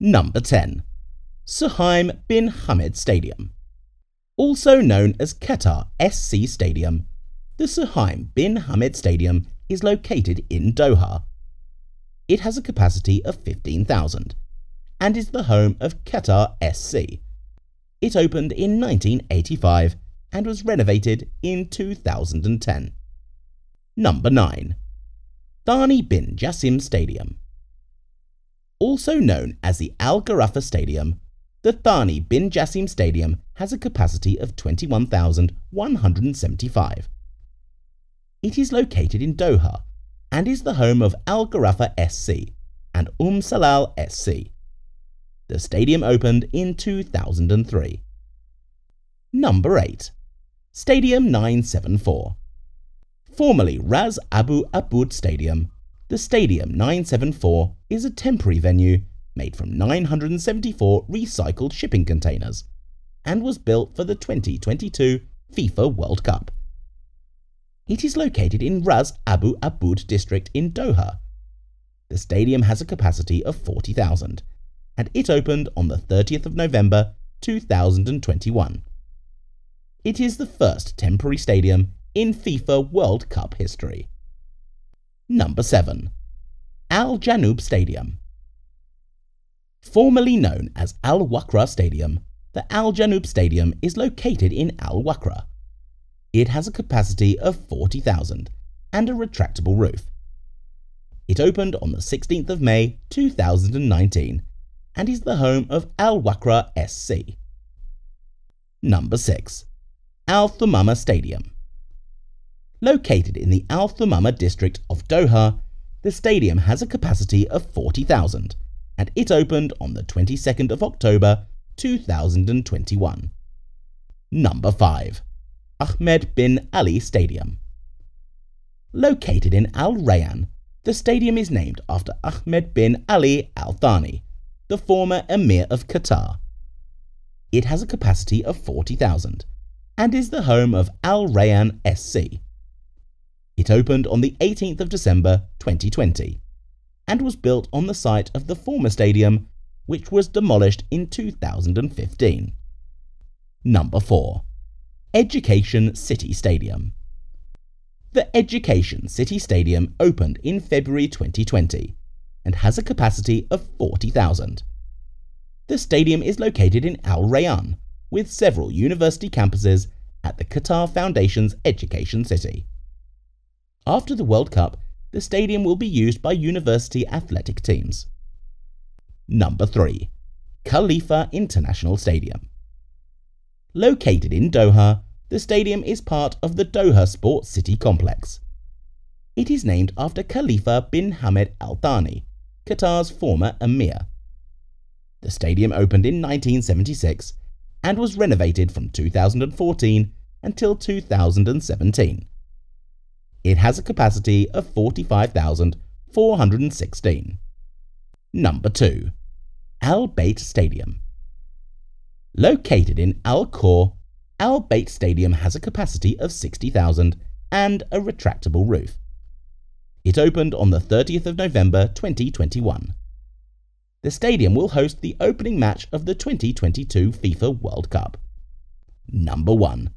Number 10. Suheim bin Hamad Stadium. Also known as Qatar SC Stadium, the Suheim bin Hamad Stadium is located in Doha. It has a capacity of 15,000 and is the home of Qatar SC. It opened in 1985 and was renovated in 2010. Number 9. Thani bin Jassim Stadium. Also known as the Al Gharafa Stadium, the Thani bin Jassim Stadium has a capacity of 21,175. It is located in Doha and is the home of Al Gharafa SC and Umm Salal SC. The stadium opened in 2003. Number 8. Stadium 974. Formerly Ras Abu Aboud Stadium, the Stadium 974 is a temporary venue made from 974 recycled shipping containers and was built for the 2022 FIFA World Cup. It is located in Ras Abu Aboud district in Doha. The stadium has a capacity of 40,000 and it opened on the 30th of November 2021. It is the first temporary stadium in FIFA World Cup history. Number 7. Al Janoub Stadium. Formerly known as Al Wakra Stadium, the Al Janoub Stadium is located in Al Wakra, it has a capacity of 40,000 and a retractable roof. It opened on the 16th of May 2019 and is the home of Al Wakra SC. Number 6. Al Thumama Stadium. Located in the Al Thumama district of Doha, the stadium has a capacity of 40,000 and it opened on the 22nd of October 2021. Number 5. Ahmed bin Ali Stadium. Located in Al Rayyan, the stadium is named after Ahmed bin Ali Al Thani, the former Emir of Qatar. It has a capacity of 40,000 and is the home of Al Rayyan SC. It opened on the 18th of December 2020 and was built on the site of the former stadium, which was demolished in 2015. Number 4. Education City Stadium. The Education City Stadium opened in February 2020 and has a capacity of 40,000. The stadium is located in Al Rayyan with several university campuses at the Qatar Foundation's Education City. After the World Cup, the stadium will be used by university athletic teams. Number 3. Khalifa International Stadium. Located in Doha, the stadium is part of the Doha Sports City complex. It is named after Khalifa bin Hamad Al Thani, Qatar's former emir. The stadium opened in 1976 and was renovated from 2014 until 2017. It has a capacity of 45,416. Number 2. Al Bayt Stadium. Located in Al Khor, Al Bayt Stadium has a capacity of 60,000 and a retractable roof. It opened on the 30th of November 2021. The stadium will host the opening match of the 2022 FIFA World Cup. Number 1.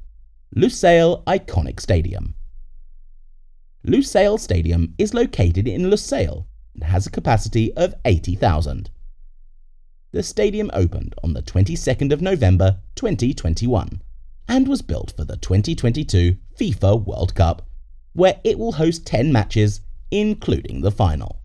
Lusail Iconic Stadium. Lusail Stadium is located in Lusail and has a capacity of 80,000 the stadium opened on the 22nd of November 2021 and was built for the 2022 FIFA World Cup, where it will host 10 matches, including the final.